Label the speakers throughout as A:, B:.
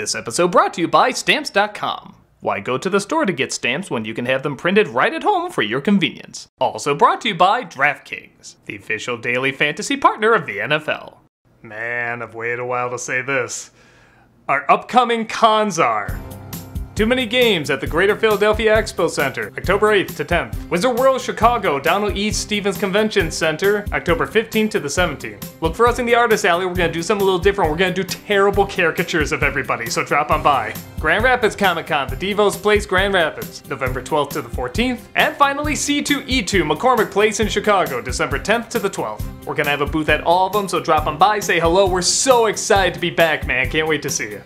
A: This episode brought to you by Stamps.com. Why go to the store to get stamps when you can have them printed right at home for your convenience? Also brought to you by DraftKings, the official daily fantasy partner of the NFL. Man, I've waited a while to say this. Our upcoming cons are too many games at the Greater Philadelphia Expo Center, October 8th to 10th. Wizard World Chicago, Donald E. Stevens Convention Center, October 15th to the 17th. Look for us in the Artist Alley. We're gonna do something a little different. We're gonna do terrible caricatures of everybody, so drop on by. Grand Rapids Comic Con, the Devos Place, Grand Rapids, November 12th to the 14th. And finally, C2E2, McCormick Place in Chicago, December 10th to the 12th. We're gonna have a booth at all of them, so drop on by, say hello. We're so excited to be back, man. Can't wait to see you.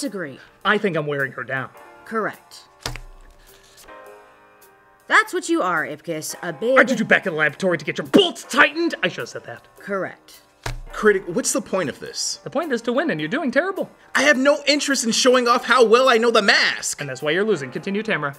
B: Disagree.
A: I think I'm wearing her down.
B: Correct. That's what you are, Ipkiss. A big.
A: I did you back in the laboratory to get your bolts tightened? I should have said that.
B: Correct.
C: Critic, what's the point of this?
A: The point is to win, and you're doing terrible.
C: I have no interest in showing off how well I know the mask.
A: And that's why you're losing. Continue, Tamara.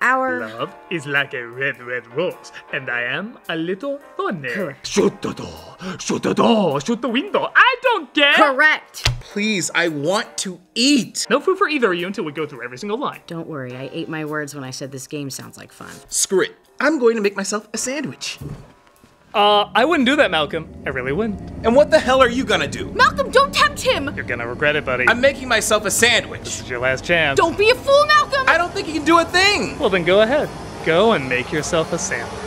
B: Our.
A: Love is like a red, red rose, and I am a little thorny.
B: Correct.
A: Shoot the door! Shoot the door! Shoot the window! I don't care!
B: Correct!
C: Please, I want to eat.
A: No food for either of you until we go through every single line.
B: Don't worry, I ate my words when I said this game sounds like fun.
C: Screw it. I'm going to make myself a sandwich.
A: Uh, I wouldn't do that, Malcolm. I really wouldn't.
C: And what the hell are you gonna do?
D: Malcolm, don't tempt him!
A: You're gonna regret it, buddy.
C: I'm making myself a sandwich.
A: This is your last chance.
D: Don't be a fool, Malcolm!
C: I don't think you can do a thing.
A: Well, then go ahead. Go and make yourself a sandwich.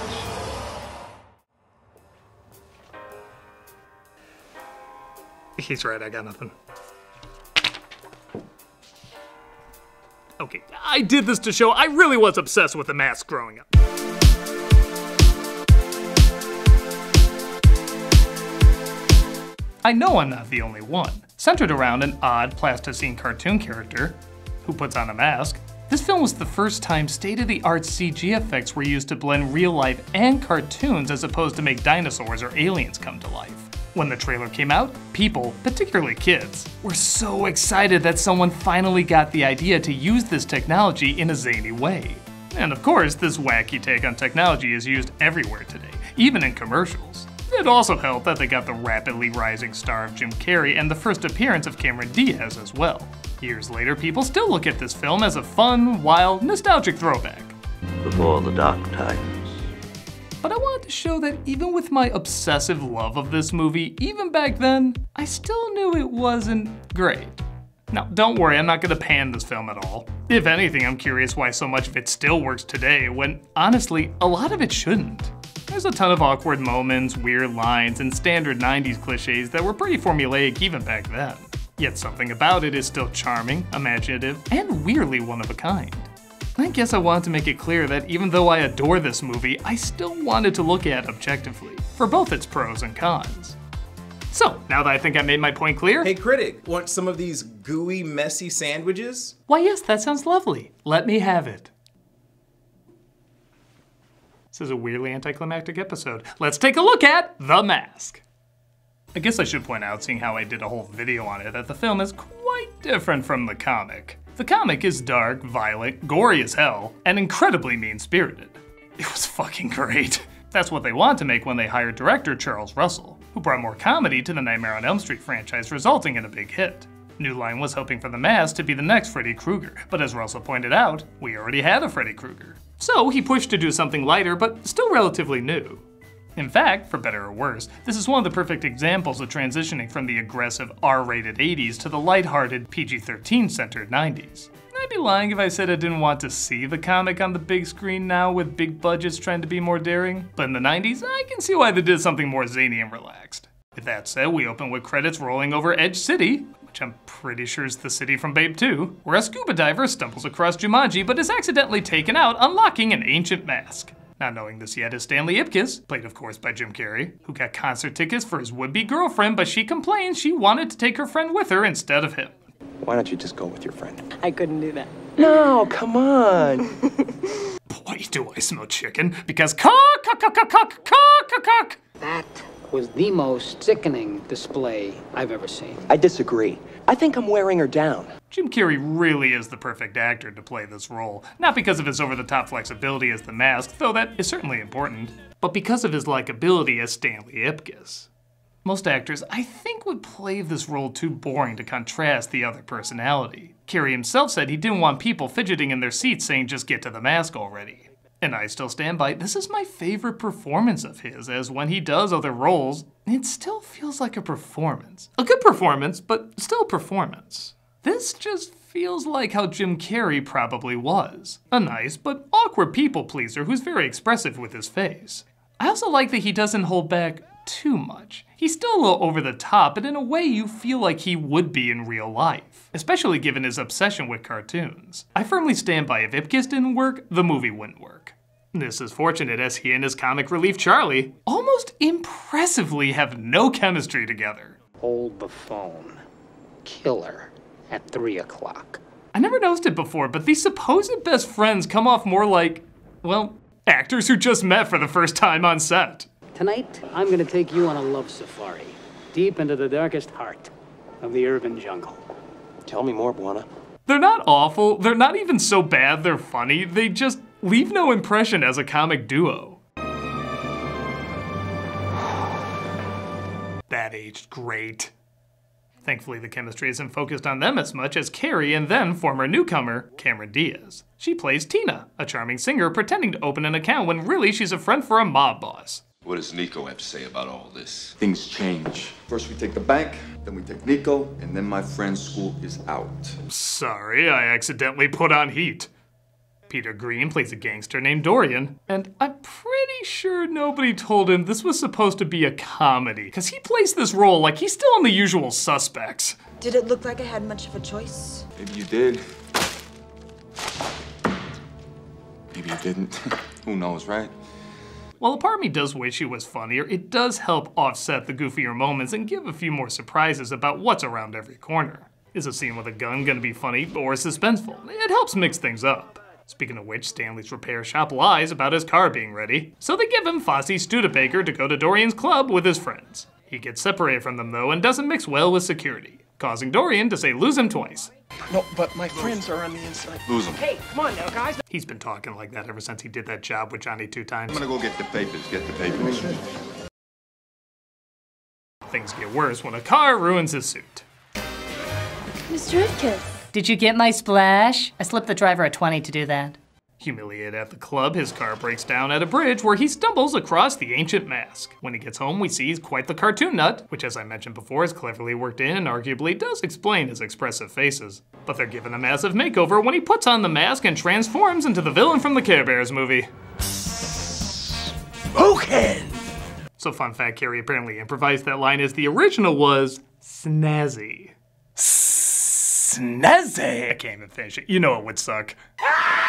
A: He's right, I got nothing. Okay, I did this to show I really was obsessed with the mask growing up. I know I'm not the only one. Centered around an odd plasticine cartoon character who puts on a mask, this film was the first time state of the art CG effects were used to blend real life and cartoons as opposed to make dinosaurs or aliens come to life. When the trailer came out, people, particularly kids, were so excited that someone finally got the idea to use this technology in a zany way. And of course, this wacky take on technology is used everywhere today, even in commercials. It also helped that they got the rapidly rising star of Jim Carrey and the first appearance of Cameron Diaz as well. Years later, people still look at this film as a fun, wild, nostalgic throwback.
E: before the dark times.
A: But I wanted to show that even with my obsessive love of this movie, even back then, I still knew it wasn't great. Now, don't worry, I'm not gonna pan this film at all. If anything, I'm curious why so much of it still works today, when honestly, a lot of it shouldn't. There's a ton of awkward moments, weird lines, and standard 90s cliches that were pretty formulaic even back then. Yet something about it is still charming, imaginative, and weirdly one of a kind. I guess I wanted to make it clear that even though I adore this movie, I still wanted to look at it objectively, for both its pros and cons. So, now that I think I made my point clear,
C: Hey, critic, want some of these gooey, messy sandwiches?
A: why yes, that sounds lovely. Let me have it. This is a weirdly anticlimactic episode. Let's take a look at The Mask. I guess I should point out, seeing how I did a whole video on it, that the film is quite different from the comic. The comic is dark, violent, gory as hell, and incredibly mean spirited. It was fucking great. That's what they wanted to make when they hired director Charles Russell, who brought more comedy to the Nightmare on Elm Street franchise, resulting in a big hit. New Line was hoping for The Mask to be the next Freddy Krueger, but as Russell pointed out, we already had a Freddy Krueger. So he pushed to do something lighter, but still relatively new. In fact, for better or worse, this is one of the perfect examples of transitioning from the aggressive R rated 80s to the lighthearted PG 13 centered 90s. I'd be lying if I said I didn't want to see the comic on the big screen now with big budgets trying to be more daring, but in the 90s, I can see why they did something more zany and relaxed. With that said, we open with credits rolling over Edge City, which which I'm pretty sure is the city from Babe 2, where a scuba diver stumbles across Jumanji but is accidentally taken out, unlocking an ancient mask. Not knowing this yet is Stanley Ipkiss, played of course by Jim Carrey, who got concert tickets for his would be girlfriend, but she complains she wanted to take her friend with her instead of him.
F: Why don't you just go with your friend?
G: I couldn't do that.
F: No, come on.
A: Boy, do I smell chicken, because cock, cock, cock, cock, cock, cock, cock, cock.
G: That was the most sickening display I've ever seen.
F: I disagree. I think I'm wearing her down.
A: Jim Carrey really is the perfect actor to play this role, not because of his over the top flexibility as the mask, though that is certainly important, but because of his likability as Stanley Ipkiss. Most actors, I think, would play this role too boring to contrast the other personality. Carrey himself said he didn't want people fidgeting in their seats saying, just get to the mask already. And I still stand by, this is my favorite performance of his, as when he does other roles, it still feels like a performance. A good performance, but still performance. This just feels like how Jim Carrey probably was. A nice but awkward people pleaser who's very expressive with his face. I also like that he doesn't hold back too much. He's still a little over the top, but in a way you feel like he would be in real life, especially given his obsession with cartoons. I firmly stand by if Ipkiss didn't work, the movie wouldn't work. This is fortunate as he and his comic relief Charlie almost impressively have no chemistry together.
G: Hold the phone. Killer at 3 o'clock.
A: I never noticed it before, but these supposed best friends come off more like, well, actors who just met for the first time on set.
G: Tonight, I'm gonna take you on a love safari, deep into the darkest heart of the urban jungle.
F: Tell me more, Bwana.
A: They're not awful, they're not even so bad they're funny, they just leave no impression as a comic duo. That aged great. Thankfully, the chemistry isn't focused on them as much as Carrey and then former newcomer, Cameron Diaz. She plays Tina, a charming singer pretending to open an account when really she's a friend for a mob boss.
H: What does Nico have to say about all this?
I: Things change. First we take the bank, then we take Nico, and then my friend's school is out.
A: Sorry, I accidentally put on heat. Peter Green plays a gangster named Dorian, and I'm pretty sure nobody told him this was supposed to be a comedy, because he plays this role like he's still in the usual suspects.
J: Did it look like I had much of a choice?
I: Maybe you did. Maybe you didn't. Who knows, right?
A: While a part of me does wish he was funnier, it does help offset the goofier moments and give a few more surprises about what's around every corner. Is a scene with a gun gonna be funny or suspenseful? It helps mix things up. Speaking of which, Stanley's repair shop lies about his car being ready, so they give him Fosse Studebaker to go to Dorian's club with his friends. He gets separated from them though and doesn't mix well with security, causing Dorian to say lose him twice.
F: No, but my friends are on the inside.
I: Lose them.
G: Hey, come on now, guys.
A: He's been talking like that ever since he did that job with Johnny two times.
I: I'm gonna go get the papers, get the papers.
A: Things get worse when a car ruins his suit.
D: Mr. Ipkiss.
K: Did you get my splash? I slipped the driver a 20 to do that.
A: Humiliated at the club, his car breaks down at a bridge where he stumbles across the ancient mask. When he gets home, we see he's quite the cartoon nut, which, as I mentioned before, is cleverly worked in and arguably does explain his expressive faces. But they're given a massive makeover when he puts on the mask and transforms into the villain from the Care Bears movie.
F: Spoken!
A: So, fun fact Carrey apparently improvised that line as the original was snazzy. Snazzy! I can't even finish it. You know it would suck. Ah!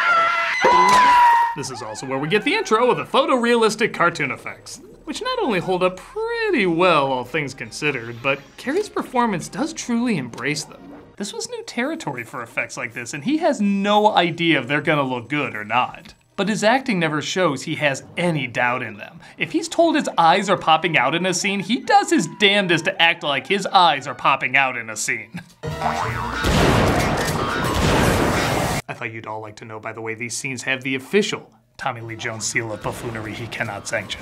A: This is also where we get the intro of the photorealistic cartoon effects, which not only hold up pretty well, all things considered, but Carrey's performance does truly embrace them. This was new territory for effects like this, and he has no idea if they're gonna look good or not. But his acting never shows he has any doubt in them. If he's told his eyes are popping out in a scene, he does his damnedest to act like his eyes are popping out in a scene. I thought you'd all like to know, by the way, these scenes have the official Tommy Lee Jones seal of buffoonery he cannot sanction.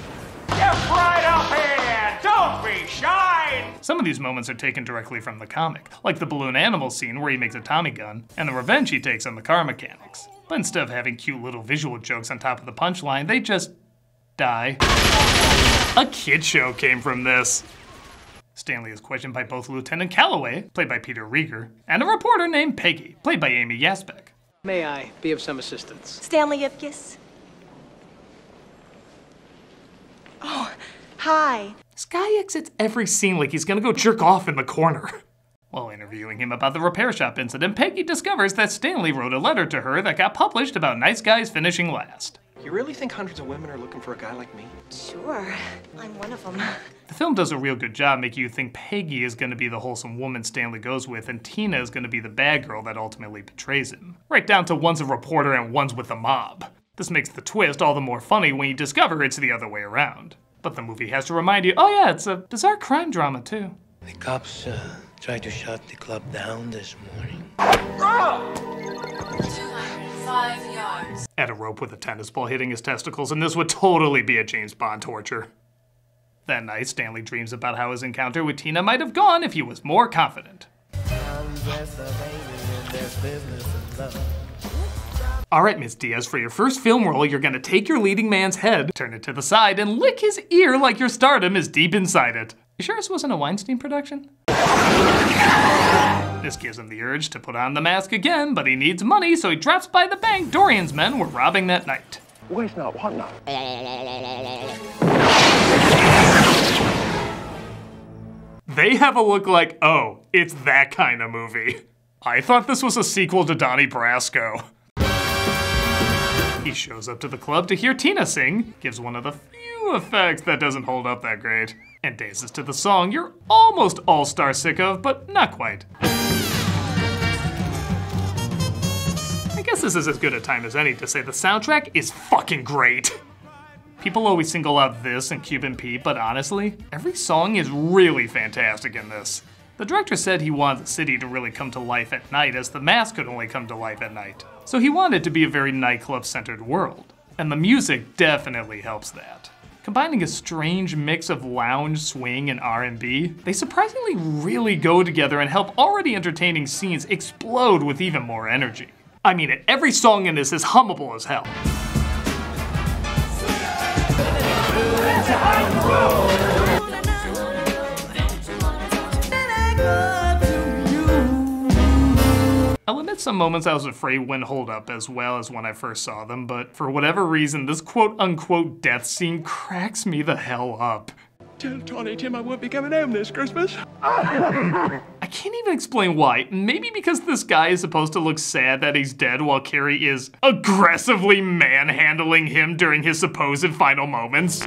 L: Get right up here! Don't be shy!
A: Some of these moments are taken directly from the comic, like the balloon animal scene where he makes a Tommy gun, and the revenge he takes on the car mechanics. But instead of having cute little visual jokes on top of the punchline, they just die. A kid show came from this. Stanley is questioned by both Lieutenant Calloway, played by Peter Riegert, and a reporter named Peggy, played by Amy Yasbeck.
G: May I be of some assistance?
J: Stanley Ipkiss. Oh, hi.
A: This guy exits every scene like he's gonna go jerk off in the corner. While interviewing him about the repair shop incident, Peggy discovers that Stanley wrote a letter to her that got published about nice guys finishing last.
F: You really think hundreds of women are looking for a guy like me?
J: Sure. I'm one of them.
A: The film does a real good job making you think Peggy is going to be the wholesome woman Stanley goes with, and Tina is going to be the bad girl that ultimately betrays him. Right down to one's a reporter and one's with the mob. This makes the twist all the more funny when you discover it's the other way around. But the movie has to remind you, oh yeah, it's a bizarre crime drama too.
M: The cops uh, tried to shut the club down this morning.
N: Five yards.
A: Add a rope with a tennis ball hitting his testicles, and this would totally be a James Bond torture. That night, Stanley dreams about how his encounter with Tina might have gone if he was more confident. Alright, Miss Diaz, for your first film role, you're gonna take your leading man's head, turn it to the side, and lick his ear like your stardom is deep inside it. You sure this wasn't a Weinstein production? This gives him the urge to put on the mask again, but he needs money, so he drops by the bank Dorian's men were robbing that night.
F: Now? What now?
A: They have a look like, oh, it's that kind of movie. I thought this was a sequel to Donnie Brasco. He shows up to the club to hear Tina sing, gives one of the few effects that doesn't hold up that great, and dances to the song you're almost all star sick of, but not quite. This is as good a time as any to say the soundtrack is fucking great. People always single out this and Cuban Pete, but honestly, every song is really fantastic in this. The director said he wanted the city to really come to life at night, as the mask could only come to life at night. So he wanted it to be a very nightclub-centered world, and the music definitely helps that. Combining a strange mix of lounge, swing, and R&B, they surprisingly really go together and help already entertaining scenes explode with even more energy. I mean, it, every song in this is hummable as hell. I'll admit some moments I was afraid wouldn't hold up as well as when I first saw them, but for whatever reason, this quote unquote death scene cracks me the hell up.
F: Tell Tiny Tim I won't be coming home this Christmas.
A: I can't even explain why. Maybe because this guy is supposed to look sad that he's dead while Carrey is aggressively manhandling him during his supposed final moments.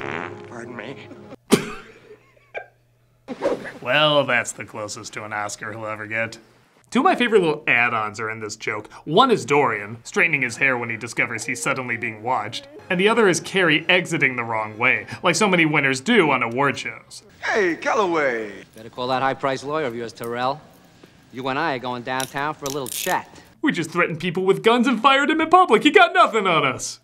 F: Pardon me.
A: Well, that's the closest to an Oscar he'll ever get. Two of my favorite little add-ons are in this joke. One is Dorian, straightening his hair when he discovers he's suddenly being watched. And the other is Carrey exiting the wrong way, like so many winners do on award shows.
I: Hey, Calloway.
G: Better call that high-priced lawyer of yours, Tyrell. You and I are going downtown for a little chat.
A: We just threatened people with guns and fired him in public. He got nothing on us.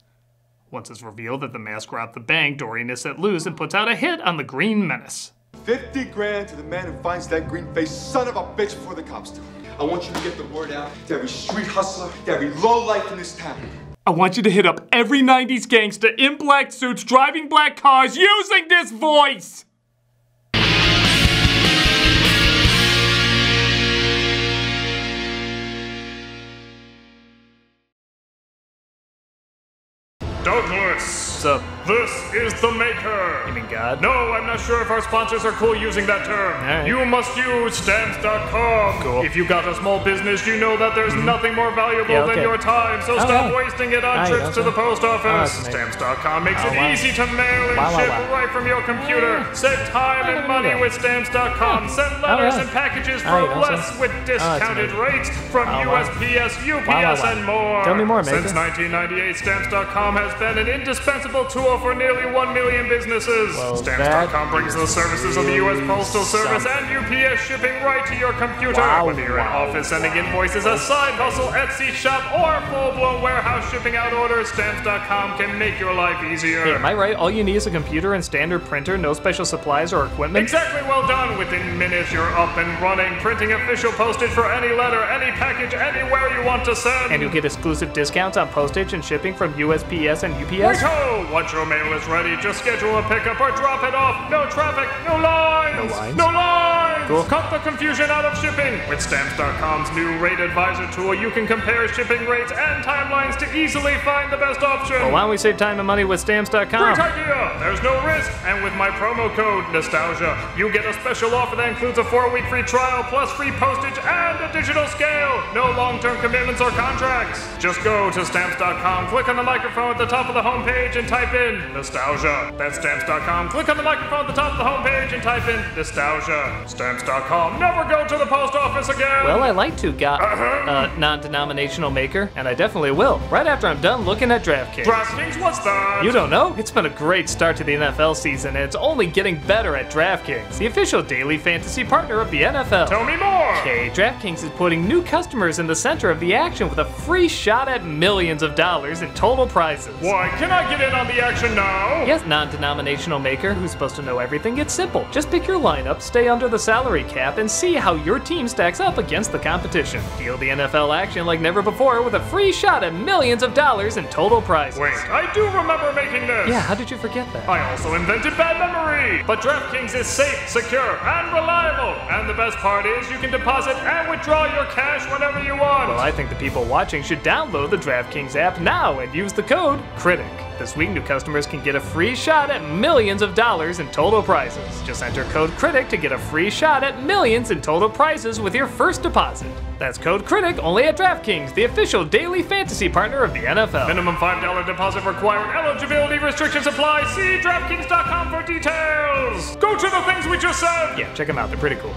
A: Once it's revealed that the mask robbed the bank, Dorian is set loose and puts out a hit on the Green Menace.
I: 50 grand to the man who finds that green-faced son of a bitch before the cops do. I want you to get the word out to every street hustler, to every lowlife in this town.
A: I want you to hit up every 90s gangster in black suits driving black cars using this voice! Douglas! What's up? This is the maker!
O: You mean God?
A: No, I'm not sure if our sponsors are cool using that term.
O: Alright.
A: You must use stamps.com.
O: Cool.
A: If you got a small business, you know that there's mm-hmm. nothing more valuable
O: Yeah,
A: than your time, so
O: Oh,
A: stop
O: yeah.
A: wasting it on trips to the post
O: Oh,
A: office.
O: amazing.
A: Stamps.com makes
O: Oh,
A: it
O: wow.
A: easy to mail and
O: Wow,
A: ship
O: wow.
A: right from your computer. Save time and money with stamps.com. Send letters and packages for
O: awesome.
A: less with
O: oh,
A: discounted
O: amazing.
A: rates from. USPS, UPS, and more.
O: Tell me more, maker.
A: Since 1998, Stamps.com has been an indispensable tool for nearly 1 million businesses.
O: Well,
A: Stamps.com brings the services of the U.S. Postal Service
O: something.
A: and UPS shipping right to your computer.
O: Wow,
A: Whether you're
O: wow,
A: in office sending invoices, a side hustle, Etsy shop, or full-blown warehouse shipping out orders, Stamps.com can make your life easier.
O: Hey, am I right? All you need is a computer and standard printer, no special supplies or equipment?
A: Exactly well done. Within minutes, you're up and running, printing official postage for any letter, any package, anywhere you want to send.
O: And you'll get exclusive discounts on postage and shipping from USPS and UPS?
A: Righto! Once your mail is ready, just schedule a pickup or drop it off. No traffic, no lines!
O: No lines?
A: No lines!
O: Cool. Cut the confusion out of shipping! With Stamps.com's new Rate Advisor tool, you can compare shipping rates and timelines to easily find the best option.
A: Well, why don't we save time and money with Stamps.com?
O: Great idea! There's no risk, and with my promo code Nostalgia, you get a special offer that includes a four-week free trial plus free postage and a digital scale. No long-term commitments or contracts. Just go to Stamps.com, click on the microphone at the top of the homepage, and type in Nostalgia. That's Stamps.com. Click on the microphone at the top of the homepage and type in Nostalgia. Stamps.com. Never go to the post office again.
A: Well, I like to got uh, non-denominational maker, and I definitely will. Right after I'm done looking at DraftKings.
O: DraftKings, what's that?
A: You don't know? It's been a great start to the NFL season, and it's only getting better at DraftKings, the official daily fantasy partner of the NFL.
O: Tell me more.
A: Okay, DraftKings is putting new customers in the center of the action with a free shot at millions of dollars in total prizes.
O: Why, can I get in on the action now?
A: Yes, non-denominational maker who's supposed to know everything. It's simple. Just pick your lineup, stay under the salary cap, and see how your team stacks up against the competition. Feel the NFL action like never before with a free shot at millions of dollars in total prizes.
O: Wait, I do remember making this.
A: Yeah, how did you forget that?
O: I also invented bad memory. But DraftKings is safe, secure, and reliable. And the best part is you can deposit and withdraw your cash whenever you want.
A: Well, I think the people watching should download the DraftKings app now and use the code CRITIC. This week, new customers can get a free shot at millions of dollars in total prizes. Just enter code CRITIC to get a free shot at millions in total prizes with your first deposit. That's code CRITIC only at DraftKings, the official daily fantasy partner of the NFL.
O: Minimum $5 deposit required. Eligibility restrictions apply. See DraftKings.com for details. Go to the things we just said.
A: Yeah, check them out. They're pretty cool.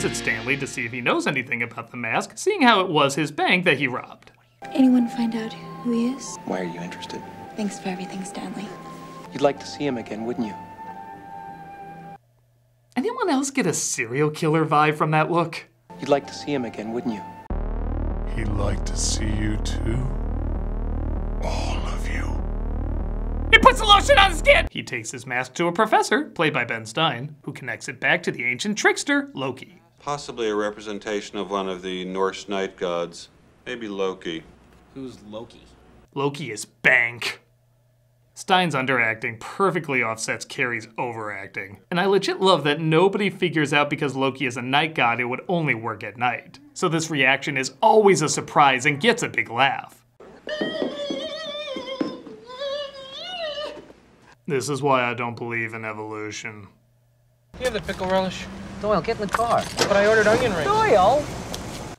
A: Tina visits Stanley to see if he knows anything about the mask, seeing how it was his bank that he robbed.
D: Anyone find out who he is?
F: Why are you interested?
D: Thanks for everything, Stanley.
F: You'd like to see him again, wouldn't you?
A: Anyone else get a serial killer vibe from that look?
F: You'd like to see him again, wouldn't you?
P: He'd like to see you too. All of you.
A: He puts the lotion on his skin! He takes his mask to a professor, played by Ben Stein, who connects it back to the ancient trickster, Loki.
Q: Possibly a representation of one of the Norse night gods. Maybe Loki.
C: Who's Loki?
A: Loki is bank. Stein's underacting perfectly offsets Carrey's overacting. And I legit love that nobody figures out because Loki is a night god it would only work at night. So this reaction is always a surprise and gets a big laugh. This is why I don't believe in evolution.
F: You have the pickle relish?
G: Doyle, get in the car.
F: But I ordered onion rings.
G: Doyle!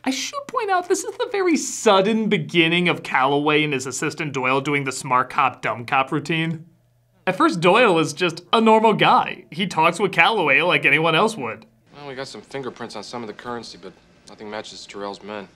A: I should point out this is the very sudden beginning of Calloway and his assistant Doyle doing the smart cop, dumb cop routine. At first, Doyle is just a normal guy. He talks with Calloway like anyone else would.
R: Well, we got some fingerprints on some of the currency, but nothing matches Tyrell's men.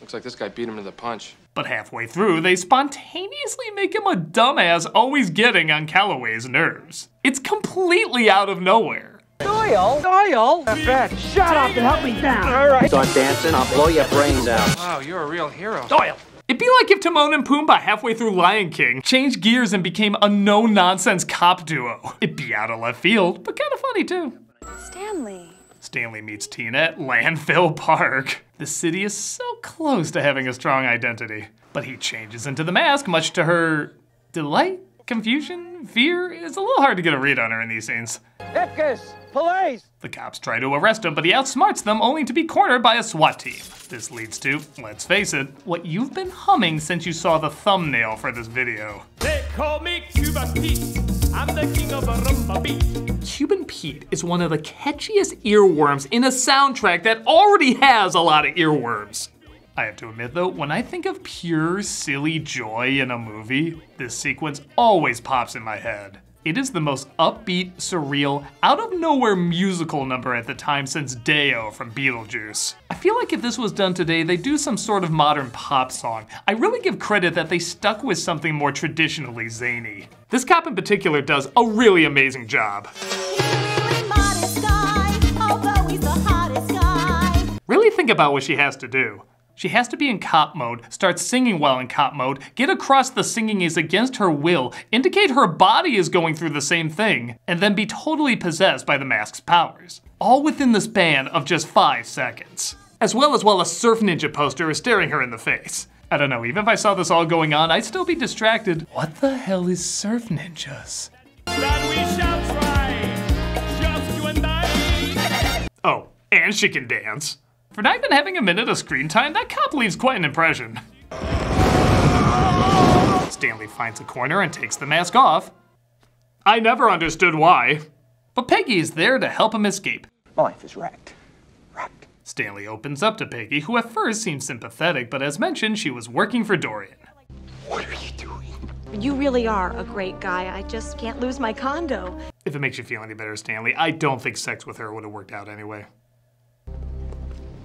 R: Looks like this guy beat him to the punch.
A: But halfway through, they spontaneously make him a dumbass always getting on Calloway's nerves. It's completely out of nowhere.
G: Doyle! Doyle!
F: Fred, shut up and help me down.
G: All right.
E: Start dancing, I'll blow your brains out.
R: Wow, you're a real hero.
A: Doyle! It'd be like if Timon and Pumbaa halfway through Lion King changed gears and became a no-nonsense cop duo. It'd be out of left field, but kind of funny too.
D: Stanley.
A: Stanley meets Tina at Landfill Park. The city is so close to having a strong identity. But he changes into the mask, much to her delight, confusion, fear. It's a little hard to get a read on her in these scenes.
G: Ipkiss! Police!
A: The cops try to arrest him, but he outsmarts them only to be cornered by a SWAT team. This leads to, let's face it, what you've been humming since you saw the thumbnail for this video.
L: They call me Cuban Pete. I'm the king of a rumba beat.
A: Cuban Pete is one of the catchiest earworms in a soundtrack that already has a lot of earworms. I have to admit though, when I think of pure silly joy in a movie, this sequence always pops in my head. It is the most upbeat, surreal, out of nowhere musical number at the time since Day-O from Beetlejuice. I feel like if this was done today, they'd do some sort of modern pop song. I really give credit that they stuck with something more traditionally zany. This cop in particular does a really amazing job. Really think about what she has to do. She has to be in cop mode, start singing while in cop mode, get across the singing is against her will, indicate her body is going through the same thing, and then be totally possessed by the mask's powers. All within the span of just five seconds. As well as while a Surf Ninja poster is staring her in the face. I don't know, even if I saw this all going on, I'd still be distracted. What the hell is surf ninjas?
L: That we shall try. Just you and I.
A: Oh, and she can dance. For not even having a minute of screen time, that cop leaves quite an impression. Stanley finds a corner and takes the mask off. I never understood why. But Peggy is there to help him escape.
F: My life is wrecked. Wrecked.
A: Stanley opens up to Peggy, who at first seems sympathetic, but as mentioned, she was working for Dorian.
J: What are you doing? You really are a great guy. I just can't lose my condo.
A: If it makes you feel any better, Stanley, I don't think sex with her would have worked out anyway.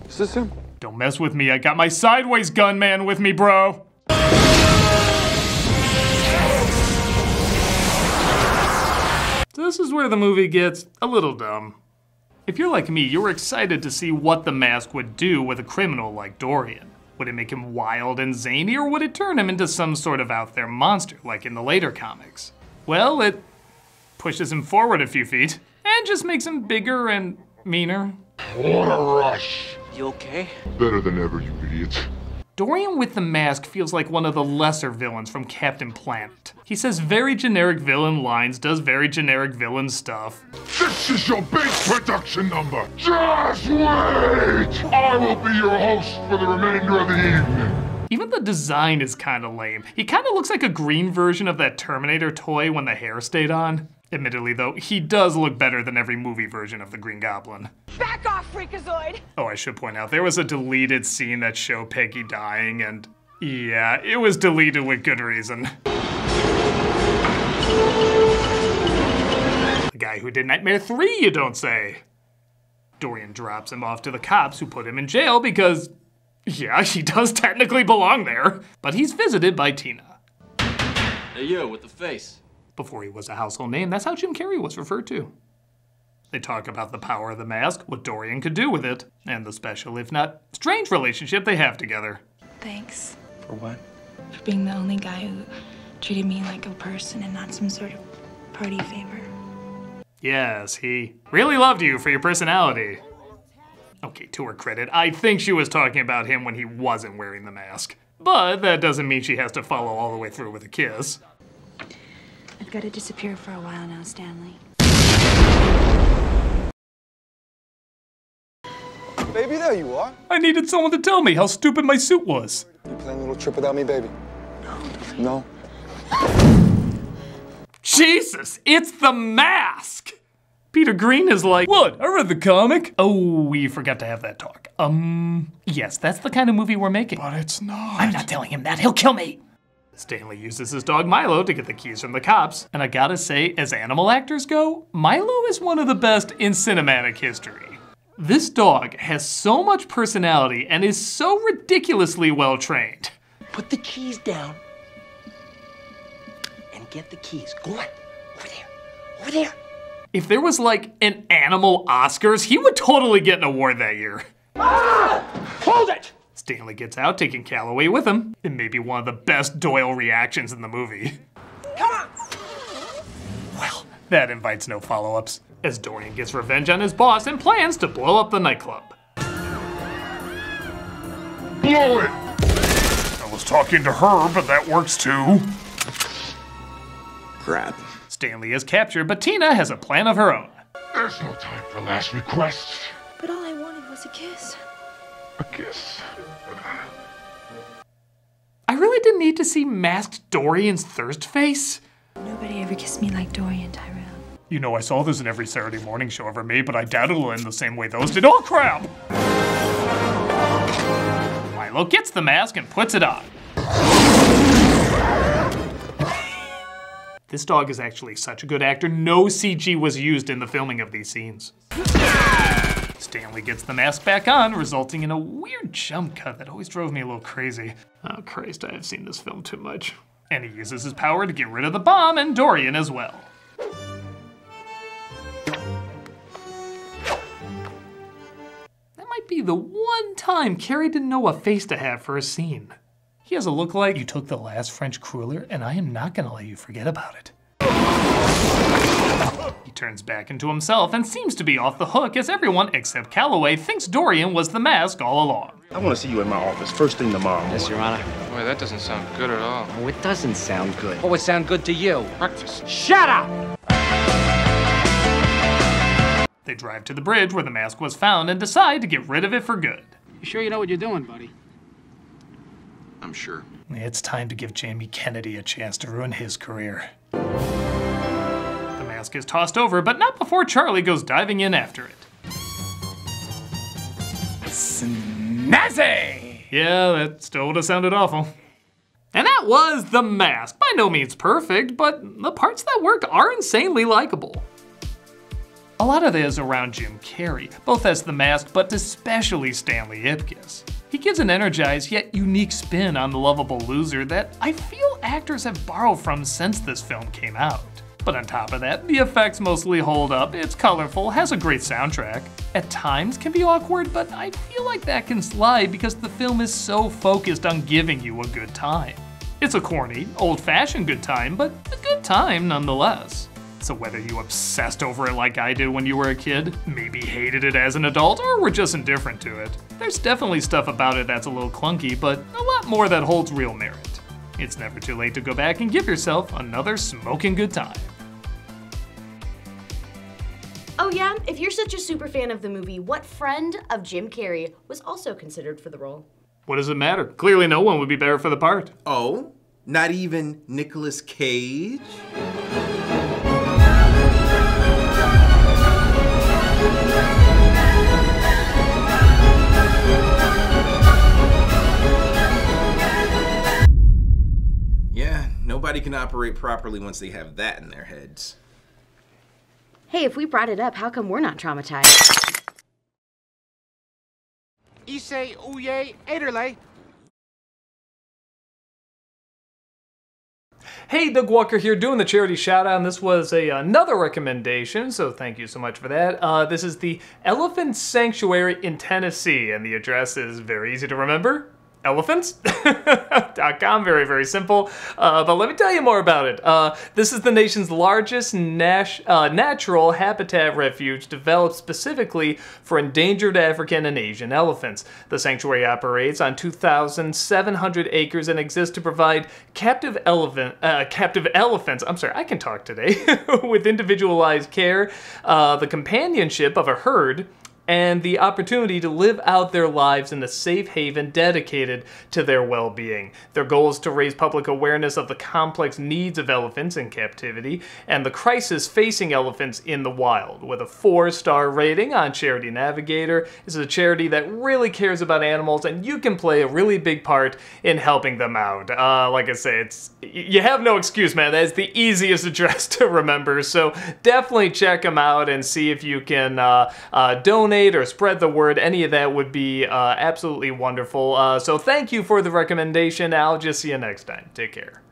F: Is this him?
A: Don't mess with me, I got my sideways gunman with me, bro! This is where the movie gets a little dumb. If you're like me, you were excited to see what the mask would do with a criminal like Dorian. Would it make him wild and zany, or would it turn him into some sort of out there monster, like in the later comics? Well, it pushes him forward a few feet, and just makes him bigger and meaner.
I: What a rush!
F: You okay?
I: Better than ever, you idiots.
A: Dorian with the mask feels like one of the lesser villains from Captain Planet. He says very generic villain lines, does very generic villain stuff.
I: This is your big production number. Just wait! I will be your host for the remainder of the evening.
A: Even the design is kinda lame. He kinda looks like a green version of that Terminator toy when the hair stayed on. Admittedly though, he does look better than every movie version of the Green Goblin.
J: Back off, Freakazoid!
A: Oh, I should point out, there was a deleted scene that showed Peggy dying, and yeah, it was deleted with good reason. The guy who did Nightmare 3, you don't say. Dorian drops him off to the cops who put him in jail because, yeah, he does technically belong there. But he's visited by Tina.
E: Hey, you with the face.
A: Before he was a household name, that's how Jim Carrey was referred to. They talk about the power of the mask, what Dorian could do with it, and the special, if not strange, relationship they have together.
D: Thanks
F: For what?
D: for being the only guy who treated me like a person and not some sort of party favor.
A: Yes, he really loved you for your personality. Okay, to her credit, I think she was talking about him when he wasn't wearing the mask. But that doesn't mean she has to follow all the way through with a kiss.
D: I've got to disappear for a while now, Stanley.
S: Baby, there you are.
A: I needed someone to tell me how stupid my suit was.
S: You playing a little trip without me, baby? No. No.
A: Jesus, it's the mask! Peter Green is like, What? I read the comic. Oh, we forgot to have that talk. Um, yes, that's the kind of movie we're making.
P: But it's not.
A: I'm not telling him that, he'll kill me. Stanley uses his dog Milo to get the keys from the cops, and I gotta say, as animal actors go, Milo is one of the best in cinematic history. This dog has so much personality and is so ridiculously well trained.
F: Put the keys down and get the keys. Go on. Over there. Over there.
A: If there was like an animal Oscars, he would totally get an award that year. Ah!
F: Hold it!
A: Stanley gets out, taking Calloway with him. It may be one of the best Doyle reactions in the movie.
F: Come on!
A: Well, that invites no follow ups, as Dorian gets revenge on his boss and plans to blow up the nightclub.
P: Blow it! I was talking to her, but that works too.
C: Crap.
A: Stanley is captured, but Tina has a plan of her own.
P: There's no time for last requests.
D: But all I wanted was a kiss.
P: A kiss.
A: I really didn't need to see masked Dorian's thirst face.
D: Nobody ever kissed me like Dorian, Tyrell.
A: You know, I saw this in every Saturday morning show ever made, but I doubt it'll end the same way those did. Oh, crap! Milo gets the mask and puts it on. This dog is actually such a good actor, no CG was used in the filming of these scenes. Stanley gets the mask back on, resulting in a weird jump cut that always drove me a little crazy. Oh Christ, I have seen this film too much. And he uses his power to get rid of the bomb and Dorian as well. That might be the one time Carrey didn't know what face to have for a scene. He has a look like you took the last French cruller and I am not gonna let you forget about it. He turns back into himself and seems to be off the hook as everyone except Calloway thinks Dorian was the mask all along.
T: I want to see you in my office first thing tomorrow.
M: Yes, Your Honor.
R: Boy, that doesn't sound good at all.
M: Oh, it doesn't sound good. What would sound good to you?
T: Breakfast.
M: Shut up!
A: They drive to the bridge where the mask was found and decide to get rid of it for good.
G: You sure you know what you're doing, buddy?
H: I'm sure.
A: It's time to give Jamie Kennedy a chance to ruin his career. Mask is tossed over, but not before Charlie goes diving in after it. Snazzy! Yeah, that still would have sounded awful. And that was The Mask. By no means perfect, but the parts that worked are insanely likable. A lot of it is around Jim Carrey, both as The Mask, but especially Stanley Ipkiss. He gives an energized yet unique spin on the lovable loser that I feel actors have borrowed from since this film came out. But on top of that, the effects mostly hold up, it's colorful, has a great soundtrack. At times can be awkward, but I feel like that can slide because the film is so focused on giving you a good time. It's a corny, old-fashioned good time, but a good time nonetheless. So whether you obsessed over it like I did when you were a kid, maybe hated it as an adult, or were just indifferent to it, there's definitely stuff about it that's a little clunky, but a lot more that holds real merit. It's never too late to go back and give yourself another smoking good time.
B: Oh yeah, if you're such a super fan of the movie, what friend of Jim Carrey was also considered for the role?
A: What does it matter? Clearly no one would be better for the part.
C: Oh? Not even Nicolas Cage? Yeah, nobody can operate properly once they have that in their heads.
B: Hey, if we brought it up, how come we're not traumatized?
F: Issei Uye Ederle.
A: Hey, Doug Walker here doing the charity shout out, and this was a, another recommendation, so thank you so much for that. Uh, this is the Elephant Sanctuary in Tennessee, and the address is very easy to remember. Elephants.com, very, very simple. Uh, but let me tell you more about it. Uh, this is the nation's largest nat- uh, natural habitat refuge developed specifically for endangered African and Asian elephants. The sanctuary operates on 2,700 acres and exists to provide captive elephant, uh, captive elephants. I'm sorry, I can talk today with individualized care, uh, the companionship of a herd and the opportunity to live out their lives in a safe haven dedicated to their well being. Their goal is to raise public awareness of the complex needs of elephants in captivity and the crisis facing elephants in the wild. With a four star rating on Charity Navigator, this is a charity that really cares about animals, and you can play a really big part in helping them out. Uh, like I say, it's you have no excuse, man. That is the easiest address to remember, so definitely check them out and see if you can uh, uh, donate or spread the word, any of that would be uh, absolutely wonderful. Uh, so thank you for the recommendation. I'll just see you next time. Take care.